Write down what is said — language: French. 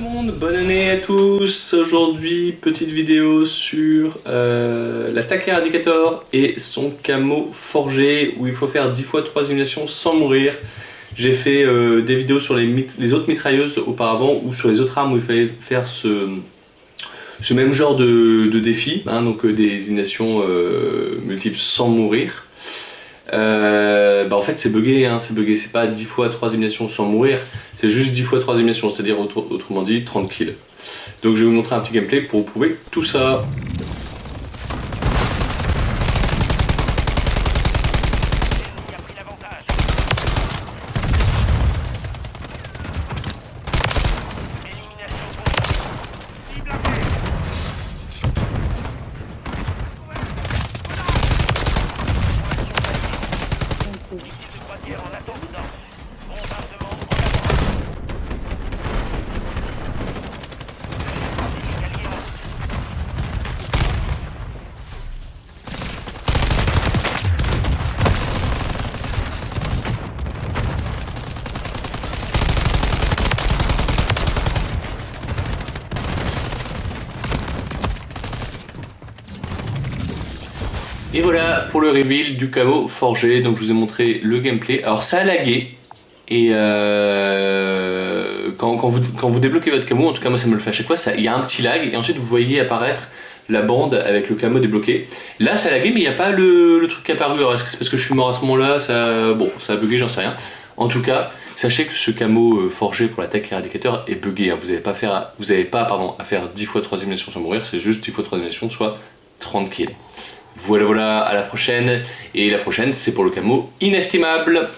monde, bonne année à tous. Aujourd'hui, petite vidéo sur euh, éradicator et son camo forgé où il faut faire 10 fois 3 éliminations sans mourir. J'ai fait euh, des vidéos sur les, autres mitrailleuses auparavant ou sur les autres armes où il fallait faire ce, même genre de, défi, hein, donc euh, des éliminations multiples sans mourir. Euh, bah en fait c'est bugué, hein, c'est bugué, c'est pas 10 fois 3 éliminations sans mourir, c'est juste 10 fois 3 éliminations, c'est-à-dire autrement dit 30 kills. Donc je vais vous montrer un petit gameplay pour prouver tout ça. Hier en attendant. Et voilà pour le reveal du camo forgé. Donc je vous ai montré le gameplay. Alors ça a lagué. Et euh, quand, vous, débloquez votre camo, en tout cas moi ça me le fait à chaque fois, il y a un petit lag et ensuite vous voyez apparaître la bande avec le camo débloqué. Là ça a lagué mais il n'y a pas le, truc qui est apparu. Alors est-ce que c'est parce que je suis mort à ce moment-là? Ça, Bon, ça a bugué, j'en sais rien. En tout cas, sachez que ce camo euh, forgé pour l'attaque éradicateur est bugué. Hein. Vous n'avez pas, à faire 10 fois 3 éliminations sans mourir, c'est juste 10 fois 3 éliminations, soit 30 kills. Voilà, voilà, à la prochaine. Et la prochaine, c'est pour le camo inestimable.